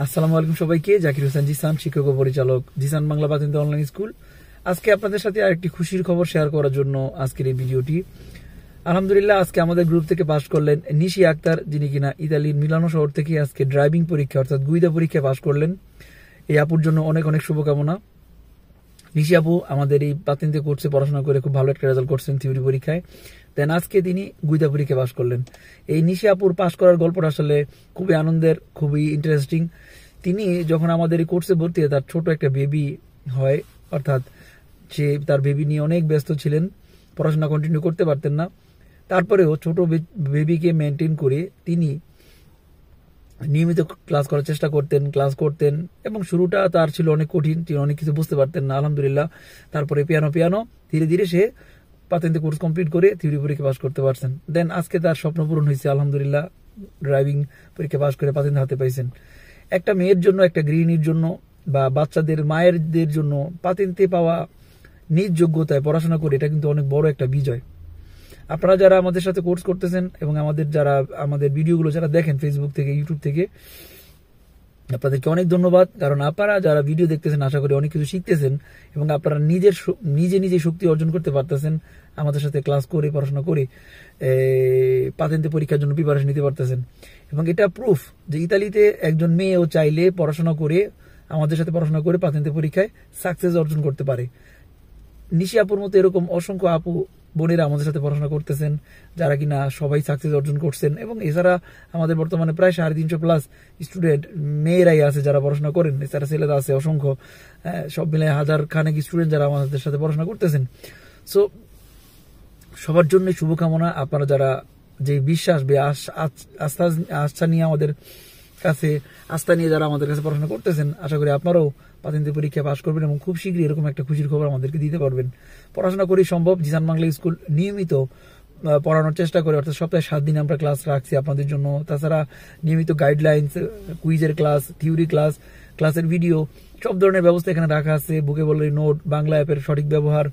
আসসালামু আলাইকুম সবাইকে, জাকির হোসেন জিসান, শিক্ষক ও পরিচালক জিসান বাংলা বাতিন্দ অনলাইন স্কুল। আজকে আপনাদের সাথে আরেকটি খুশির খবর শেয়ার করার জন্য আজকের এই ভিডিওটি। আলহামদুলিল্লাহ, আজকে আমাদের গ্রুপ থেকে পাশ করলেন নিশি আক্তার, যিনি কিনা ইতালির মিলানো শহর থেকে আজকে ড্রাইভিং পরীক্ষা, অর্থাৎ গুইদা পরীক্ষা পাশ করলেন। এই আপুর জন্য অনেক অনেক শুভকামনা। নিশি আপু আমাদের এই পাতিনতে কোর্সে পড়াশোনা করে খুব ভালো একটা রেজাল্ট করছেন থিওরি পরীক্ষায়। দেন আজকে তিনি গুইদা পরীক্ষা পাশ করলেন। এই নিশি আপুর পাশ করার গল্পটা আসলে খুবই আনন্দের, খুবই ইন্টারেস্টিং তিনি যখন আমাদের এই কোর্সে ভর্তি হয় তার ছোট একটা বেবি হয়, অর্থাৎ সে তার বেবি নিয়ে অনেক ব্যস্ত ছিলেন, পড়াশোনা কন্টিনিউ করতে পারতেন না। তারপরেও ছোট বেবিকে মেনটেন করে তিনি নিয়মিত ক্লাস করার চেষ্টা করতেন, ক্লাস করতেন, এবং শুরুটা তার ছিল অনেক কঠিন, তিনি অনেক কিছু বুঝতে পারতেন না, আলহামদুলিল্লাহ। তারপরে পিয়ানো পিয়ানো ধীরে ধীরে সে পাতেন্তে কোর্স কমপ্লিট করে থিওরি পরীক্ষা পাশ করতে পারছেন। দেন আজকে তার স্বপ্ন পূরণ হয়েছে, আলহামদুলিল্লাহ ড্রাইভিং পরীক্ষা পাশ করে পাতেন্তে হাতে পাইছেন। একটা মেয়ের জন্য, একটা গৃহিণীর জন্য, বা বাচ্চাদের, মায়েরদের জন্য পাতেন্তে পাওয়া নিজ যোগ্যতায় পড়াশোনা করে, এটা কিন্তু অনেক বড় একটা বিজয়। আপনারা যারা আমাদের সাথে কোর্স করতেছেন এবং আমাদের যারা, আমাদের ভিডিওগুলো যারা দেখেন ফেসবুক থেকে ইউটিউব থেকে, আপনাদেরকে অনেক ধন্যবাদ। কারণ আপনারা যারা ভিডিও দেখতেছেন, আশা করি অনেক কিছু শিখতেছেন এবং আপনারা নিজের নিজে নিজে শক্তি অর্জন করতে পারতেছেন, আমাদের সাথে ক্লাস করে, পড়াশোনা করে পাতেন্তে পরীক্ষার জন্য প্রিপারেশন নিতে পারতেছেন। এবং এটা প্রুফ যে ইতালিতে একজন মেয়েও চাইলে পড়াশোনা করে, আমাদের সাথে পড়াশোনা করে পাতেন্তে পরীক্ষায় সাকসেস অর্জন করতে পারে। নিশি আপুর মতো এরকম অসংখ্য আপু বোনেরা আমাদের সাথে পড়াশোনা করতেছেন, যারা কিনা সবাই সাকসেস অর্জন করছেন এবং এছাড়া আমাদের বর্তমানে প্রায় সাড়ে তিনশো প্লাস স্টুডেন্ট মেয়েরাই আছে যারা পড়াশোনা করেন, এছাড়া ছেলেরা আছে অসংখ্য সব মিলে হাজার খানেক স্টুডেন্ট যারা আমাদের সাথে পড়াশোনা করতেছেন। সো সবার জন্য শুভকামনা, আপনারা যারা যে বিশ্বাস বে আস্থা আস্থা নিয়ে আমাদের কাছে আস্থা নিয়ে যারা আমাদের কাছে পড়াশোনা করতেছেন, আশা করি আপনারাও পাতিন্তি পরীক্ষা পাশ করবেন এবং খুব শীঘ্রই এরকম একটা খুশির খবর আমাদেরকে দিতে পারবেন। পড়াশোনা করি সম্ভব, জিসান বাংলা স্কুল নিয়মিত পড়ানোর চেষ্টা করে, অর্থাৎ সপ্তাহে সাত দিন আমরা ক্লাস রাখছি আপনাদের জন্য। তাছাড়া নিয়মিত গাইডলাইন্স কুইজের ক্লাস থিওরি ক্লাস ক্লাসের ভিডিও সব ধরনের ব্যবস্থা এখানে রাখা আছে বুকে বলে নোট বাংলা অ্যাপের সঠিক ব্যবহার,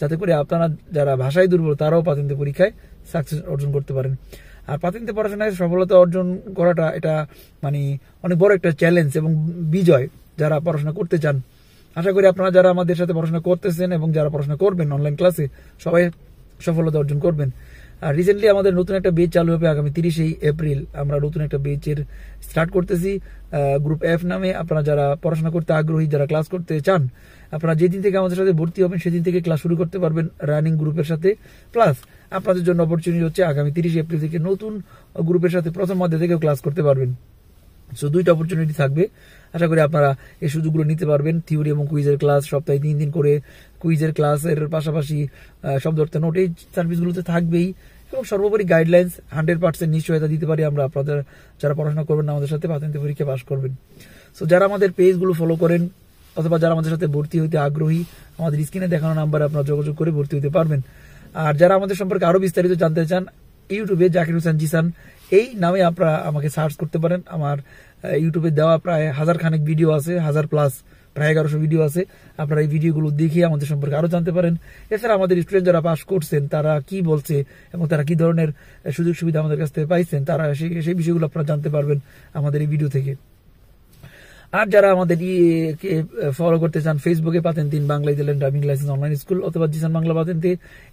যাতে করে আপনারা যারা ভাষায় দুর্বল, তারাও পাতিন্তি পরীক্ষায় সাকসেস অর্জন করতে পারেন। আর প্রাথমিক পড়াশোনায় সফলতা অর্জন করাটা এটা মানে অনেক বড় একটা চ্যালেঞ্জ এবং বিজয় যারা পড়াশোনা করতে চান। আশা করি আপনারা যারা আমাদের সাথে পড়াশোনা করতেছেন এবং যারা পড়াশোনা করবেন অনলাইন ক্লাসে সবাই সফলতা অর্জন করবেন। আর রিসেন্টলি আমাদের নতুন একটা বেচ চালু হবে আগামী তিরিশে এপ্রিল আমরা নতুন একটা বেচের স্টার্ট করতেছি। গ্রুপ এফ নামে। আপনারা যারা পড়াশোনা করতে আগ্রহী, যারা ক্লাস করতে চান, আপনারা যেদিন থেকে আমাদের সাথে ভর্তি হবেন, সেদিন থেকে ক্লাস শুরু করতে পারবেন রানিং গ্রুপের সাথে। প্লাস আপনাদের জন্য অপরচুনিটি হচ্ছে আগামী তিরিশে এপ্রিল থেকে নতুন গ্রুপের সাথে প্রথম মধ্যে থেকেও ক্লাস করতে পারবেন। সো দুইটা অপরচুনিটি থাকবে। আশা করি আপনারা এই সুযোগগুলো নিতে পারবেন। থিওরি এবং কুইজের ক্লাস সপ্তাহে তিন দিন করে কুইজের ক্লাসের পাশাপাশি সব ধরতে নোট এই সার্ভিসগুলোতে থাকবেই। এবং সর্বোপরি গাইডলাইন্স হান্ড্রেড পার্সেন্ট নিশ্চয়তা দিতে পারি আমরা। আপনাদের যারা পড়াশোনা করবেন আমাদের সাথে পাতেন্তে পরীক্ষা পাশ করবেন। সো যারা আমাদের পেজগুলো ফলো করেন, অথবা যারা আমাদের সাথে ভর্তি হইতে আগ্রহী, আমাদের স্ক্রিনে দেখানো নাম্বারে আপনারা যোগাযোগ করে ভর্তি হতে পারবেন। আর যারা আমাদের সম্পর্কে আরও বিস্তারিত জানতে চান, ইউটিউবে জাকির হোসেন জিসান, এই নামে আপনারা আমাকে সার্চ করতে পারেন। আমার ইউটিউবে দেওয়া প্রায় হাজার খানেক ভিডিও আছে, হাজার প্লাস, প্রায় এগারোশো ভিডিও আছে। আপনারা এই ভিডিওগুলো দেখে আমাদের সম্পর্কে আরও জানতে পারেন। এছাড়া আমাদের স্টুডেন্ট যারা পাস করছেন, তারা কি বলছে এবং তারা কি ধরনের সুযোগ সুবিধা আমাদের কাছ থেকে পাইছেন, তারা সেই বিষয়গুলো আপনারা জানতে পারবেন আমাদের এই ভিডিও থেকে। আর যারা আমাদের ফলো করতে চান ফেসবুকে পাতেন তিন বাংলা দিলেন ড্রাইভিং লাইসেন্স অনলাইন স্কুল অথবা জিসান বাংলা পাতেনতে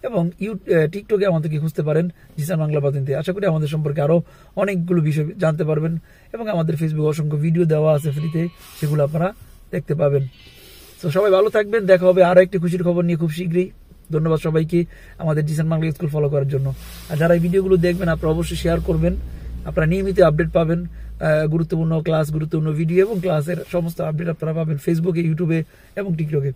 এবং ইউ টিকটকে আমাদেরকে খুঁজতে পারেন, জিসান বাংলা পাতেনতে আশা করি আমাদের সম্পর্কে আরও অনেকগুলো বিষয় জানতে পারবেন, এবং আমাদের ফেসবুকে অসংখ্য ভিডিও দেওয়া আছে ফ্রিতে সেগুলো আপনারা দেখতে পাবেন। তো সবাই ভালো থাকবেন, দেখা হবে আরও একটি খুশির খবর নিয়ে খুব শীঘ্রই। ধন্যবাদ সবাইকে আমাদের জিসান বাংলা স্কুল ফলো করার জন্য। আর যারা এই ভিডিওগুলো দেখবেন, আপনারা অবশ্যই শেয়ার করবেন। আপনারা নিয়মিত আপডেট পাবেন গুরুত্বপূর্ণ ক্লাস গুরুত্বপূর্ণ ভিডিও এবং ক্লাসের সমস্ত আপডেট আপনারা পাবেন ফেসবুকে ইউটিউবে এবং টিকটকে